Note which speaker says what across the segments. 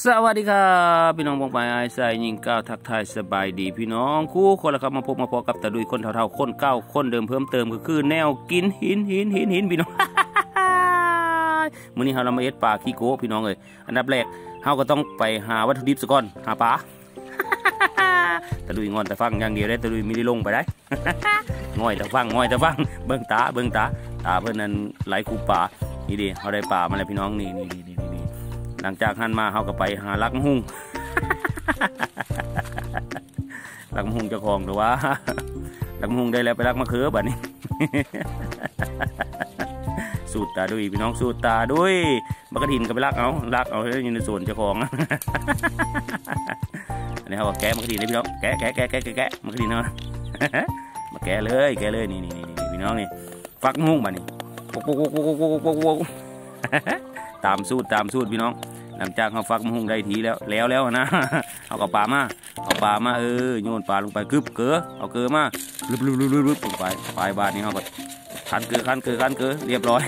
Speaker 1: สวัสดีครับพี่น้องบองไปไอ้ใส่ยิงก้าวทักทายสบายดีพี่น้องคู่คนละครับมาพบมาพอกับตะดุยคนเท่าๆคนเก้าคนเดิมเพิ่มเติมก็คือแนวกินหินหินหินหินพี่น้องมื้อนี้เราเรามาเอ็ดปลาขี้โก้พี่น้องเลยอันดับแรกเราก็ต้องไปหาวัตถุดิบซะก่อนหาปลาตะดุยงอนแต่ฟังอย่างเดียวได้ตะดุยไม่ได้ลงไปได้ง่อยแต่ฟังง่อยแต่ฟังเบิ่งตาเบิ่งตาตาเพิ่อนนั้นไหลคูป่านี่ดิเขาได้ป่ามาแล้วพี่น้องนี่นี่นี่ หลังจากหันมาเขาก็ไปหาลักมุ่งลักมุ่งเจ้าของหรือว่าลักมุ่งได้แล้วไปลักมะเขือบัดนี้ สูตรตาด้วยพี่น้องสูตรตาด้วยมะกระถินก็ไปลักเอาลักเอาอยู่ในส่วนเจ้าของอันนี้เขาก็แกะมะกระถินเลยพี่น้องแกะแกะแกะแกะแกะมะกระถินเนาะมาแกะเลยแกะเลยนี่นี่นี่พี่น้องนี่ฟักมุ่งมานี่ปกปกปกปกปกปกปกตามสูตรตามสูตรพี่น้อง หลังจากเขาฟักมุ่งได้ทีแล้วแล้วแล้วนะเอากับปลามาเอาปลามาเออโยนปลาลงไปกึบเกลือเอาเกลือมาลึบลึบลึบลึบลึบลงไปปลายบาทนี่เขาก็คันเกลือคันเกลือคันเกลือเรียบร้อย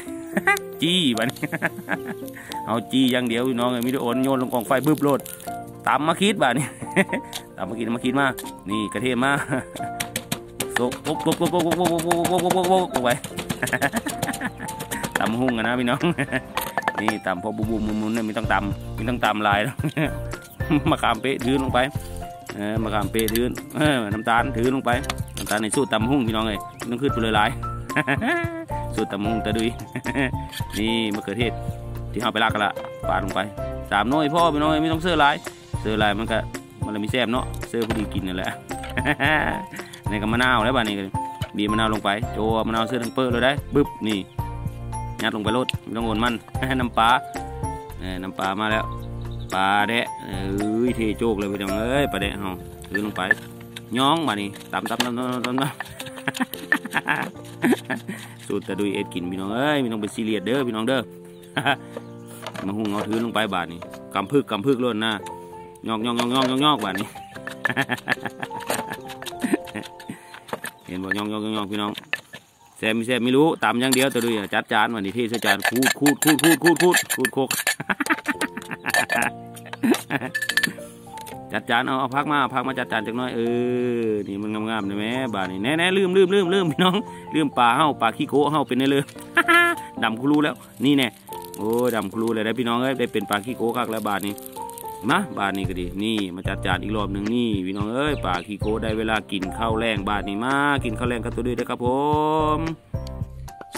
Speaker 1: จี้บันเอาจี้อย่างเดียวน้องเลยมิได้โอนโยนลงกองไฟบึบโลดตามมาคิดบาทนี่ตามมาคิดมาคิดมานี่กระเทียมมาโกกโกกโกกโกกโกกโกกโกกโกกโกกโกกโกกโกกลงไปตำหุ่งกันนะพี่น้อง นี่ตำพอบุบบุนมุนเนี่ยไม่ต้องตำไม่ต้องตำลายแล้วมะขามเป๊ะถือลงไปเออมะขามเป๊ะถือเออน้ำตาลถือลงไปน้ำตาลในสูตรตำหุ่งพี่น้องเลยต้องขึ้นไปเลยหลายสูตรตำหุ่งตะดุยนี่มะเขือเทศที่เอาไปลากกันละปาดลงไปสามน้อยพ่อพี่น้องเอ้ยไม่ต้องเสื้อลายเสื้อลายมันก็มันเลยมีแซ่บเนาะเสื้อพอดีกินนั่นแหละนี่ก็มะนาวแล้วบ้านนี้บีมะนาวลงไปโจมะนาวเสื้อทั้งเปิ้ลเลยได้บึ๊บนี่ ยัดลงไปรดไม่ต้องโอนมันน้ำปลาน้ำปลามาแล้วปลาแดะเอ้ยเทโจกเลยพี่น้องเอ้ยปลาแดะเฮาถือลงไปย้องมานี่ตำตำตำตำตำตำสูตรตะดุยเอ็ดกินพี่น้องเอ้ยไม่ต้องเป็นซีเรียสเด้อพี่น้องเด้อมาหุงเอาถือลงไปบาทนี่กำพึกกำพึกล้นนะยอกยอกยอกยอกยอกยอกบาทนี่เห็นบ่ยองยองยองยองพี่น้อง ซมไม่แซมไม่รู้ตามอย่างเดียวแต่ดูจัดจานวันนี้ที่ใส่จานคูดคูดคูดคูดคูดคูดคูดโคกจัดจานเอาเอาพักมาพักมาจัดจานจักน้อยเออนี่มันงามๆเลยแม่บาทนี่แน่แน่ลืมลืมลืมลืมพี่น้องลืมปลาเฮาปลาขี้โกะเฮาเป็นได้เลยดำครูแล้วนี่แน่โอ้ยดำครูเลยได้พี่น้องเอ้ยได้เป็นปลาขี้โคกักแล้วบาทนี้ มาบาทนี้ก็ดี นี่มาจัดจานอีกรอบหนึ่งนี่พี่น้องเอ้ยป่าขี้โกได้เวลากินข้าวแรงบ้าทนี้มากินข้าวแรงกับตัวด้วยนะครับผม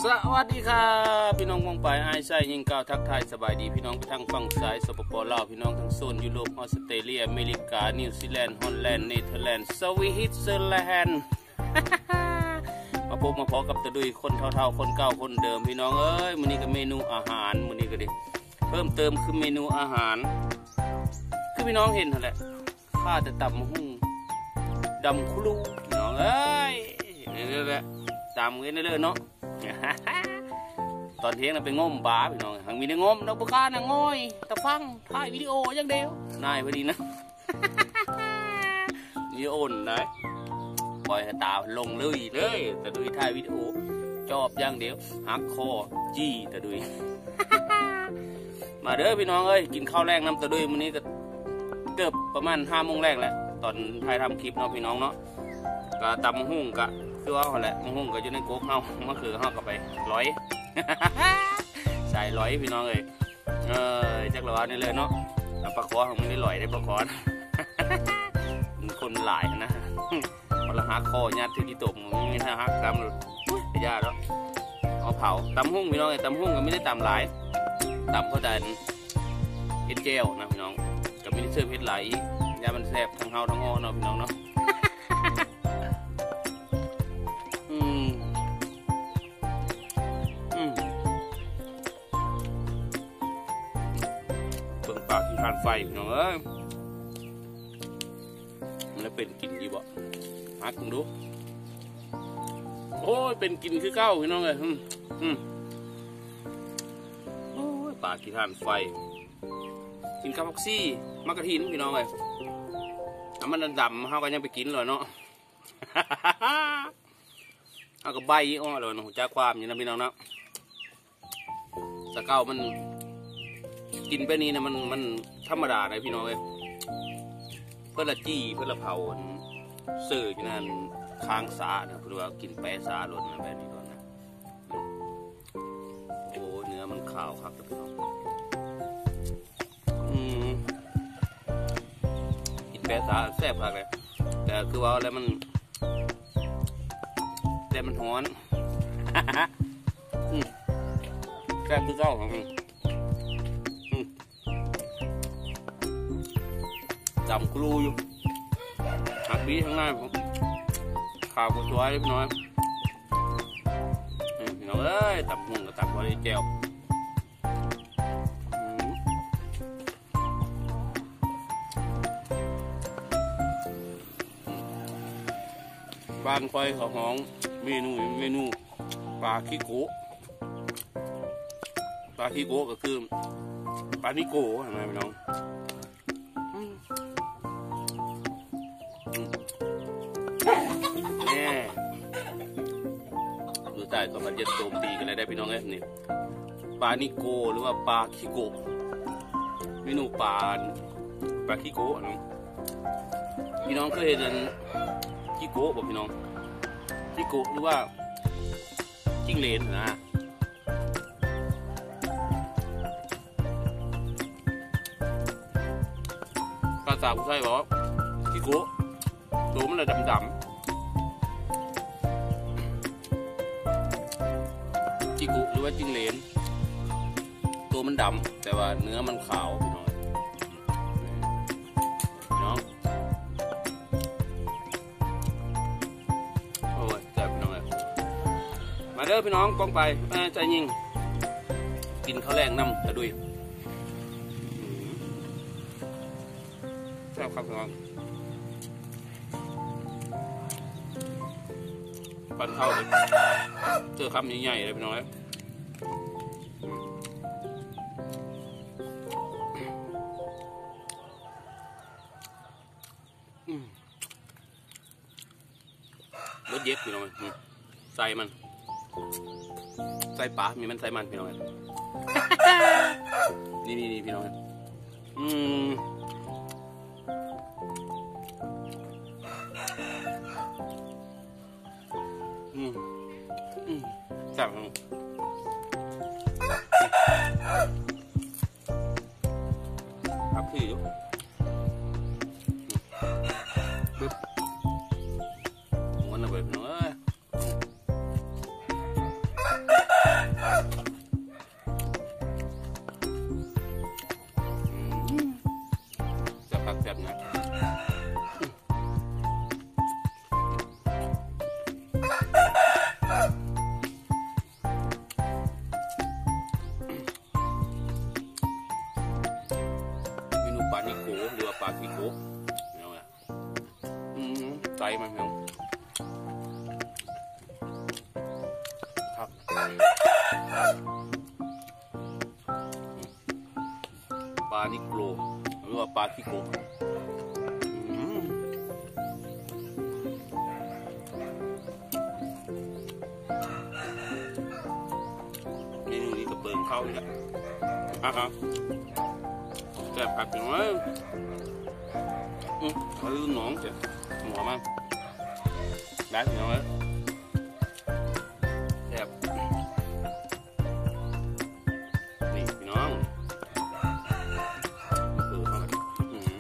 Speaker 1: สวัสดีครับพี่น้องมองไปไอ้ไส้ยิงก้าวทักทายสบายดีพี่น้องทางฝั่งซ้ายสปปลาวพี่น้องทั้งโซนยุโรปออสเตรเลียอเมริกานิวซีแลนด์ฮอลแลนด์เนเธอร์แลนด์สวิตเซอร์แลนด์มาพบมาพอกับตะดุยคนเท่าๆ คนเก่าคนเดิมพี่น้องเอ้ยมื้อนี้ก็เมนูอาหารมื้อนี้ก็ดิเพิ่มเติมคือเมนูอาหาร พี่น้องเห็นแหละข้าจะตำหุ่งดำคุลูพี่น้องเอ้ยนี่แหละตำกันเรื่อยๆเนาะตอนเที่ยงน่ะไปง้มปลาพี่น้องหังมีได้ง้มดอกบุกาน่ะง่อยตะฟังถ่ายวิดีโออย่างเดียวนายพอดีนะวิดีโอนนะปล่อยให้ตาลงเลยเลยแต่ดุยถ่ายวิดีโอจอบอย่างเดียวหักคอจี้แต่ดุยมาเด้อพี่น้องเอ้ยกินข้าวแรงน้ำตะดุยมื้อนี้ก็ เกือบประมาณห้าโมงแรกแหละตอนถ่ายทำคลิปเนาะพี่น้องเนาะก็ตำมะหุ่งกะคือว่าแหละมะหุ่งก็อยู่ในโก๊กเฮาเมื่อคืนเฮาก็ไปร้อยใส่ร้อยพี่น้องเอ้ยเออจักรวาลนี่เลยเนาะแล้วปลาคอของมันได้ลอยได้ปลาคอนมันคนหลายนะพอเราหักคอญาติที่กีตกมันไม่ใช่หักตำหลุดไอ้ญาติเนาะเอาเผาตำหุ่งพี่น้องไอ้ตำหุ่งก็ไม่ได้ตำหลายตำเขาแต่เอ็ดเจลนะพี่น้อง ซอร์เพชรไหลยามันแซ่บทั้งเฮาทั้งอ้อเนาะพี่น้องเนาะอืมอืมเบิ่งปากที่ทานไฟพี่น้องเอ้ยมันแล้วเป็นกินดีบ่ฮักมึงดู โอ้ย เป็นกินคือเก้าพี่น้องเอ้ยอืมอืมโอ้ยปากที่ทานไฟ กินข้าวพักซี่มากระถินพี่น้องเลยน้ำมันดำๆเขาก็ยังไปกินเลยเนาะเอาก็ใบอ้อเลยเนาะจ้าความอยู่นะพี่น้องเนาะสะเก้ามันกินไปนี่นะมันมันธรรมดานะพี่น้องเอ้ยเพื่อละจี้เพื่อละเผาอันซื้ออยู่นั่นค้างสาเนี่ยเพื่อว่ากินแปะสาหล่นนะแบบนี้ก่อนนะโอ้เนื้อมันขาวครับ แปะสาแซ่บมากเลยแต่คือว่าแล้วมันแต่มันฮ้อนแซ่บคือเก้าครับอืมอืมจำกลูอยู่หักบีข้างหน้าผมข่าวก็สวยพี่น้อยอืมพี่น้องเอ้ยตับหุ่งกับตับ บานคอยเขาห้องเมนูเมนูปลาขี้โกะปลาขี้โกะก็คือปลานิโกะเห็นไหมพี่น้องแน่ดูใต้ก็มันจะโจมตีกันเลยได้พี่น้องเอ้ยนี่ปลานิโกหรือว่าปลาขี้โกะเมนูปลาปลาขี้โกะเนาะพี่น้องเคยเห็น โกะบอกพี่น้องขี้โกะหรือว่าจิ้งเหลนนะภาษาผู้ใช้บอกว่ากิโกะตัวมันเลยดำดำๆจิกุหรือว่าจิ้งเหลนตัวมันดำแต่ว่าเนื้อมันขาว มาเด้อพี่น้องกองไปใจยิง กินข้าวแรงน้ำกระดุยชอบครับพี่น้องปันเท่าเลยเจอคำใหญ่ๆเลยพี่น้องเอ้ยรสเย็ดพี่น้องเอ้ยอืมใส่มัน ใส่ปลามีมันใส่มันพี่น้องเอ้ยนี่นี่นี่พี่น้องเอ้ยอืมอืมอืมจับมันครับพี่อยู่ มันเนาะครับปลานิโกรหรือว่าปลาคิโกเมนูนี้ก็เปิงเข้าอีกแล้วอะฮะแซ่บผักเป็นว่าอืมเขาดูหนองเจ้ะหัวมันได้พี่น้องเอ้ยแซ่บนี่พี่น้องคือเขาอืม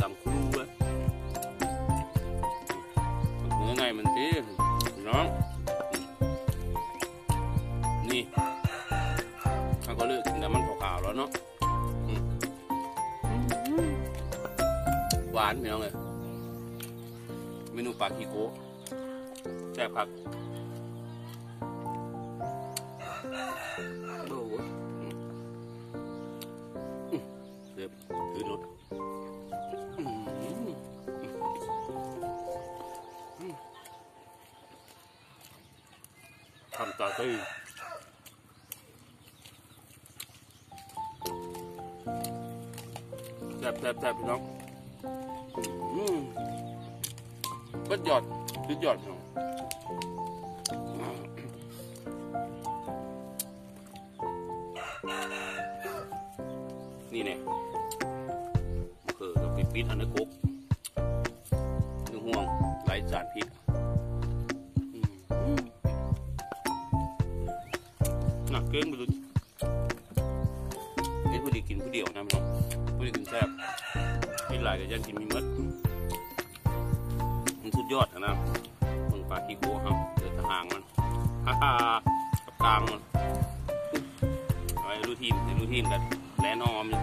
Speaker 1: ตำครูเว้ยเนื้อไงมันสิพี่น้องานพี่น้องเลยเมนูปลาคีโกะแซ่บครับโอ้โหอืมอืมเดี๋ยวถือรถอืมทำตาตื้อแซ่บแซ่บแซ่บพี่น้องอืม ก็หยอดคือหยอดเนาะนี่เนี่ยคือปิดปิดอันนี้กุ๊กนึกห่วงไร้สารพิษหนักเกินไปเลย หลายก็ยังกินมีหมดมันสุดยอดอะนะมึงปลาขี้โก้ครับเดือดหางมันฮ่าฮ่ากับกลางมันไอ้รูทีนไอ้รูทีนกันแลนอมอยู่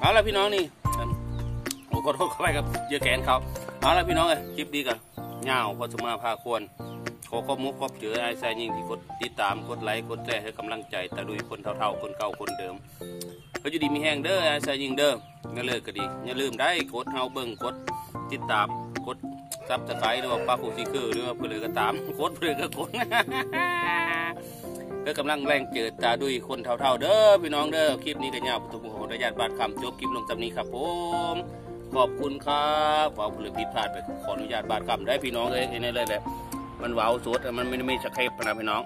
Speaker 1: เอาละพี่น้องนี่โอ้ขอโทษเข้าไปกับเยื่อแขนเขาเอาละพี่น้องเอ้ยคลิปดีกันเงาพอสมมาพาควร ขอขอบมุกขอบเจอไอ้ชายยิงที่กดติดตามกดไลค์กดแชร์ให้กำลังใจตะลุยคนเท่าๆคนเก่าคนเดิมก็อยู่ดีมีแห้งเด้อไอ้ชายยิงเด้ออย่าเลิกก็ดีอย่าลืมได้กดเฮาเบิ่งกดติดตามกดซับสไครต์หรือว่าปลาผูซีคือหรือว่าเพื่อเลยก็ตามกดเพื่อก็กดก็กำลังแรงเจิดตาดุยคนเท่าๆเด้อพี่น้องเด้อคลิปนี้ก็ยาวประตูโหระยะบาดคำจบคลิปลงจำนี้ครับผมขอบคุณครับเว้าเพื่อผิดพลาดไปขออนุญาตบาดคำได้พี่น้องเอ้ยนี่เลยแหละ มันเว้าสุดมันไม่ไม่สเคปนะพี่น้อง